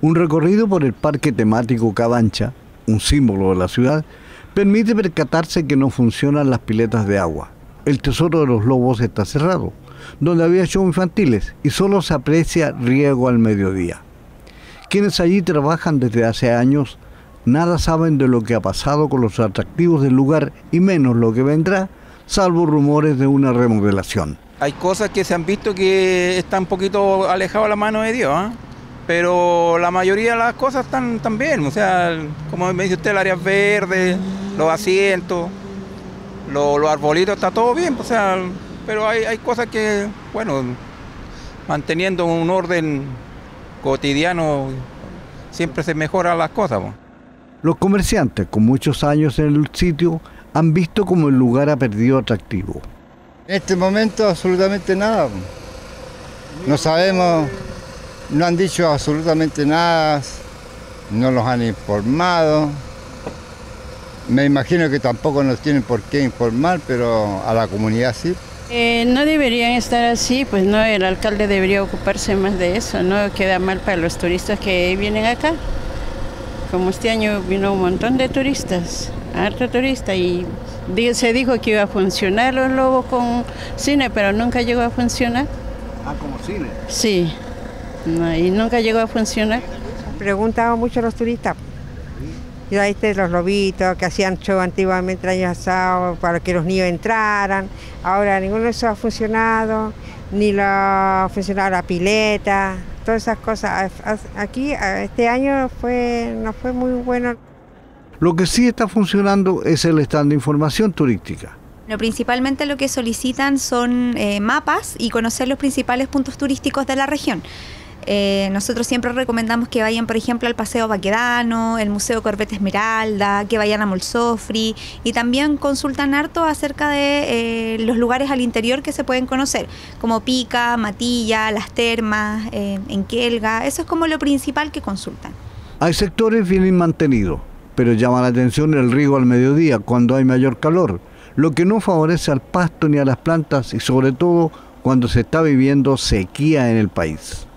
Un recorrido por el parque temático Cabancha, un símbolo de la ciudad, permite percatarse que no funcionan las piletas de agua. El Tesoro de los Lobos está cerrado, donde había shows infantiles y solo se aprecia riego al mediodía. Quienes allí trabajan desde hace años nada saben de lo que ha pasado con los atractivos del lugar y menos lo que vendrá, salvo rumores de una remodelación. Hay cosas que se han visto que están un poquito alejadas de la mano de Dios, ¿ah? Pero la mayoría de las cosas están, bien, o sea, como me dice usted, el área verde, los asientos, los, arbolitos, está todo bien, o sea, pero hay, hay cosas que, bueno, manteniendo un orden cotidiano, siempre se mejoran las cosas. Los comerciantes con muchos años en el sitio han visto como el lugar ha perdido atractivo. En este momento absolutamente nada. No sabemos, no han dicho absolutamente nada, no los han informado. Me imagino que tampoco nos tienen por qué informar, pero a la comunidad sí. Eh, no deberían estar así, pues no, el alcalde debería ocuparse más de eso, no queda mal para los turistas que vienen acá. Como este año vino un montón de turistas, harto turista, y se dijo que iba a funcionar los lobos con cine, pero nunca llegó a funcionar. Ah, como cine. Sí, y nunca llegó a funcionar. Preguntaban mucho a los turistas. Y ahí están los lobitos que hacían show antiguamente el año pasado para que los niños entraran. Ahora ninguno de eso ha funcionado, ni lo ha funcionado la pileta todas esas cosas. Aquí este año fue, no fue muy bueno. Lo que sí está funcionando es el stand de información turística. principalmente lo que solicitan son eh, mapas y conocer los principales puntos turísticos de la región. Eh, nosotros siempre recomendamos que vayan, por ejemplo, al Paseo Baquedano, el Museo Corbeta Esmeralda, que vayan a Molsofri y también consultan harto acerca de eh, los lugares al interior que se pueden conocer, como Pica, Matilla, Las Termas, eh, Enquelga, eso es como lo principal que consultan. Hay sectores bien mantenidos, pero llama la atención el riego al mediodía cuando hay mayor calor, lo que no favorece al pasto ni a las plantas y sobre todo cuando se está viviendo sequía en el país.